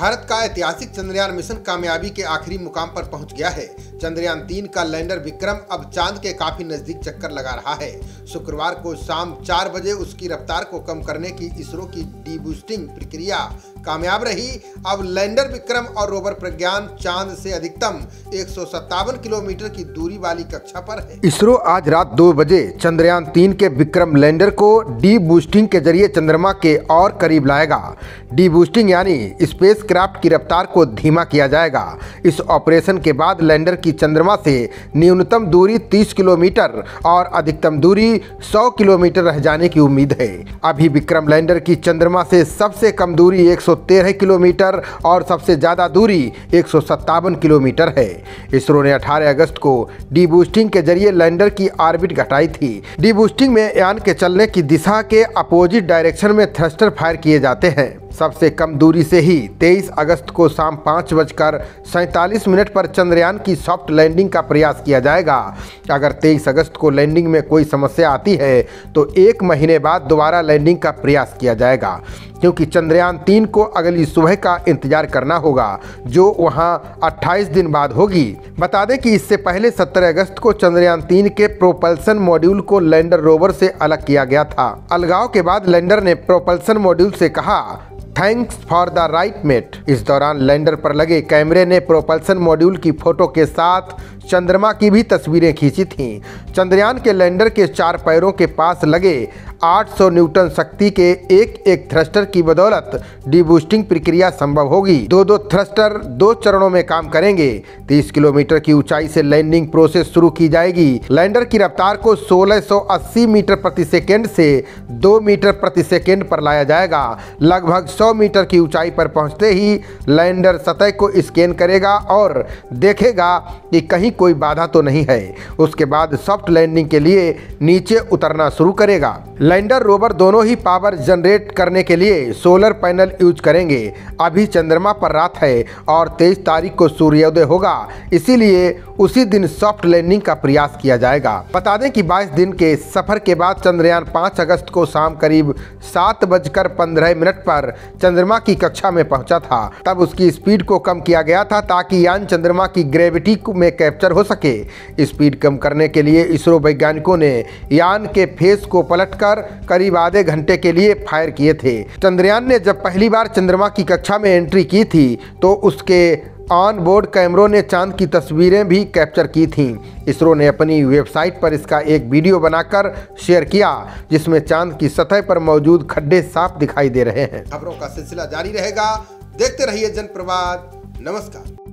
भारत का ऐतिहासिक चंद्रयान मिशन कामयाबी के आखिरी मुकाम पर पहुँच गया है। चंद्रयान तीन का लैंडर विक्रम अब चाँद के काफ़ी नज़दीक चक्कर लगा रहा है। शुक्रवार को शाम चार बजे उसकी रफ्तार को कम करने की इसरो की डीबूस्टिंग प्रक्रिया कामयाब रही। अब लैंडर विक्रम और रोवर प्रज्ञान चाँद से अधिकतम एक किलोमीटर की दूरी वाली कक्षा पर है। इसरो आज रात दो बजे चंद्रयान तीन के विक्रम लैंडर को डी बूस्टिंग के ज़रिए चंद्रमा के और करीब लाएगा। डी बूस्टिंग यानी स्पेस क्राफ्ट की रफ्तार को धीमा किया जाएगा। इस ऑपरेशन के बाद लैंडर की चंद्रमा से न्यूनतम दूरी 30 किलोमीटर और अधिकतम दूरी 100 किलोमीटर रह जाने की उम्मीद है। अभी विक्रम लैंडर की चंद्रमा से सबसे कम दूरी 113 किलोमीटर और सबसे ज़्यादा दूरी एक सौ सत्तावन किलोमीटर है। इसरो ने 18 अगस्त को डी बूस्टिंग के ज़रिए लैंडर की ऑर्बिट घटाई थी। डी बूस्टिंग में यान के चलने की दिशा के अपोजिट डायरेक्शन में थ्रस्टर फायर किए जाते हैं। सबसे कम दूरी से ही 23 अगस्त को शाम पाँच बजकर सैंतालीस मिनट पर चंद्रयान की सॉफ्ट लैंडिंग का प्रयास किया जाएगा। अगर 23 अगस्त को लैंडिंग में कोई समस्या आती है तो एक महीने बाद दोबारा लैंडिंग का प्रयास किया जाएगा, क्योंकि चंद्रयान तीन को अगली सुबह का इंतज़ार करना होगा, जो वहाँ 28 दिन बाद होगी। बता दें कि इससे पहले 17 अगस्त को चंद्रयान तीन के प्रोपल्सन मॉड्यूल को लैंडर रोवर से अलग किया गया था। अलगाव के बाद लैंडर ने प्रोपल्सन मॉड्यूल से कहा thanks for the ride mate इस दौरान लैंडर पर लगे कैमरे ने प्रोपल्सन मॉड्यूल की फ़ोटो के साथ चंद्रमा की भी तस्वीरें खींची थीं। चंद्रयान के लैंडर के चार पैरों के पास लगे 800 न्यूटन शक्ति के एक एक थ्रस्टर की बदौलत डीबूस्टिंग प्रक्रिया संभव होगी। दो दो थ्रस्टर दो चरणों में काम करेंगे। 30 किलोमीटर की ऊंचाई से लैंडिंग प्रोसेस शुरू की जाएगी। लैंडर की रफ्तार को 1680 मीटर प्रति सेकेंड से 2 मीटर प्रति सेकेंड पर लाया जाएगा। लगभग 100 मीटर की ऊंचाई पर पहुँचते ही लैंडर सतह को स्कैन करेगा और देखेगा कि कहीं कोई बाधा तो नहीं है। उसके बाद सॉफ्ट लैंडिंग के लिए नीचे उतरना शुरू करेगा। लैंडर, रोवर दोनों ही पावर जनरेट करने के लिए सोलर पैनल यूज़ करेंगे। अभी चंद्रमा पर रात है और तेईस तारीख को सूर्योदय होगा, इसीलिए उसी दिन सॉफ्ट लैंडिंग का प्रयास किया जाएगा। बता दें कि 22 दिन के सफ़र के बाद चंद्रयान 5 अगस्त को शाम करीब सात बजकर पंद्रह मिनट पर चंद्रमा की कक्षा में पहुँचा था। तब उसकी स्पीड को कम किया गया था ताकि यान चंद्रमा की ग्रेविटी में कैप्चर हो सके। स्पीड कम करने के लिए इसरो वैज्ञानिकों ने यान के फेस को पलटकर करीब आधे घंटे के लिए फायर किए थे। चंद्रयान ने जब पहली बार चंद्रमा की कक्षा में एंट्री की थी तो उसके ऑन बोर्ड कैमरों ने चाँद की तस्वीरें भी कैप्चर की थीं। इसरो ने अपनी वेबसाइट पर इसका एक वीडियो बनाकर शेयर किया, जिसमें चाँद की सतह पर मौजूद खड्डे साफ़ दिखाई दे रहे हैं। खबरों का सिलसिला जारी रहेगा। देखते रहिए जनप्रवाद। नमस्कार।